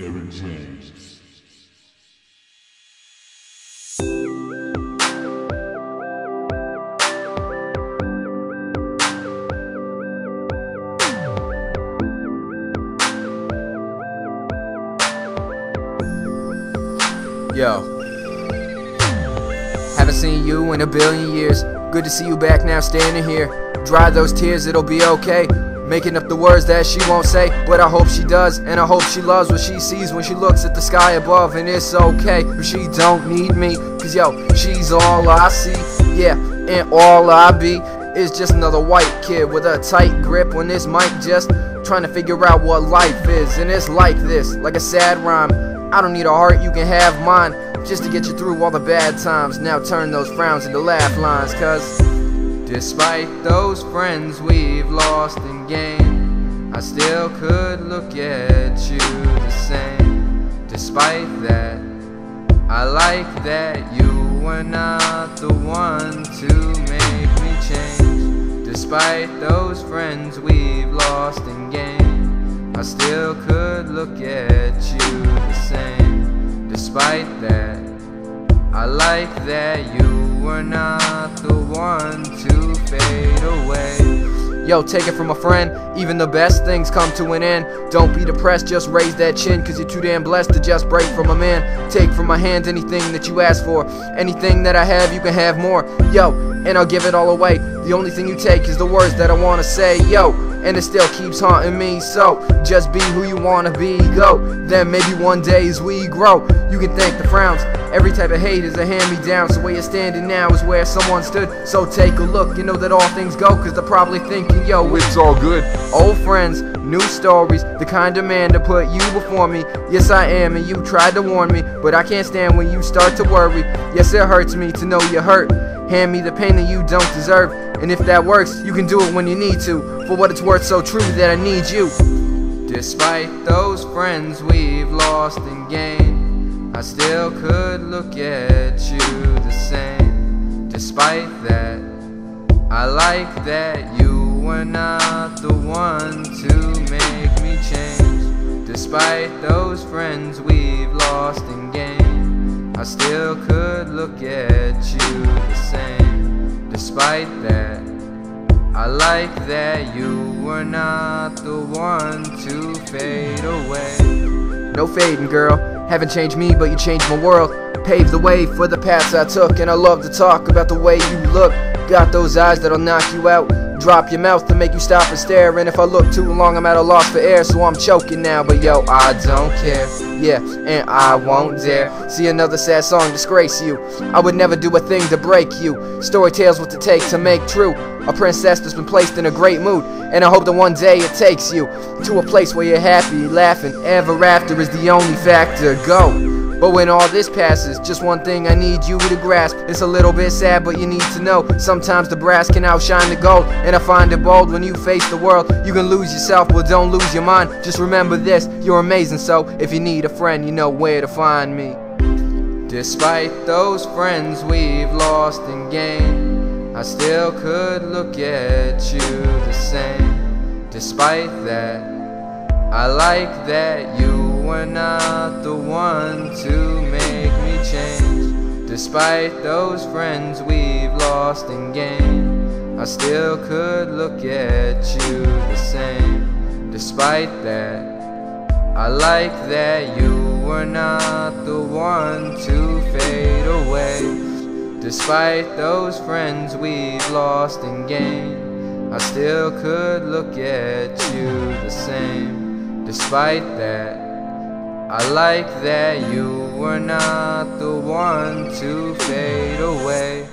Eric James. Yo. Haven't seen you in a billion years. Good to see you back now standing here. Dry those tears, it'll be okay. Making up the words that she won't say, but I hope she does, and I hope she loves what she sees when she looks at the sky above. And it's okay if she don't need me, cause yo, she's all I see. Yeah, and all I be is just another white kid with a tight grip on this mic, just trying to figure out what life is. And it's like this, like a sad rhyme. I don't need a heart, you can have mine. Just to get you through all the bad times. Now turn those frowns into laugh lines, cause despite those friends we've lost I still could look at you the same. Despite that, I like that you were not the one to make me change. Despite those friends we've lost and gained, I still could look at you the same. Despite that, I like that you were not the one to away. Yo, take it from a friend, even the best things come to an end. Don't be depressed, just raise that chin, cause you're too damn blessed to just break from a man. Take from my hands anything that you ask for, anything that I have, you can have more. Yo, and I'll give it all away. The only thing you take is the words that I wanna say, yo. And it still keeps haunting me, so just be who you wanna be, go. Then maybe one day as we grow, you can thank the frowns. Every type of hate is a hand me down, so where you're standing now is where someone stood. So take a look, you know that all things go, cause they're probably thinking, yo, it's all good. Old friends, new stories, the kind of man to put you before me. Yes, I am, and you tried to warn me, but I can't stand when you start to worry. Yes, it hurts me to know you're hurt. Hand me the pain that you don't deserve. And if that works, you can do it when you need to. For what it's worth, so true that I need you. Despite those friends we've lost and gained, I still could look at you the same. Despite that, I like that you were not the one to make me change. Despite those friends we've lost and gained, I still could look at you. Despite that, I like that you were not the one to fade away. No fading, girl. Haven't changed me, but you changed my world. Paved the way for the paths I took, and I love to talk about the way you look. Got those eyes that'll knock you out. Drop your mouth to make you stop and stare. And if I look too long, I'm at a loss for air, so I'm choking now. But yo, I don't care. Yeah, and I won't dare see another sad song disgrace you. I would never do a thing to break you. Story tells what to take to make true. A princess that's been placed in a great mood. And I hope that one day it takes you to a place where you're happy, laughing. Ever after is the only factor. Go. But when all this passes, just one thing I need you to grasp. It's a little bit sad, but you need to know sometimes the brass can outshine the gold. And I find it bold when you face the world. You can lose yourself, but don't lose your mind. Just remember this you're amazing, so if you need a friend, you know where to find me. Despite those friends we've lost and gained, I still could look at you the same. Despite that, I like that you were not the one to make me change. Despite those friends we've lost and gained, I still could look at you the same. Despite that, I like that you were not the one to fade away. Despite those friends we've lost and gained, I still could look at you the same. Despite that, I like that you were not the one to fade away.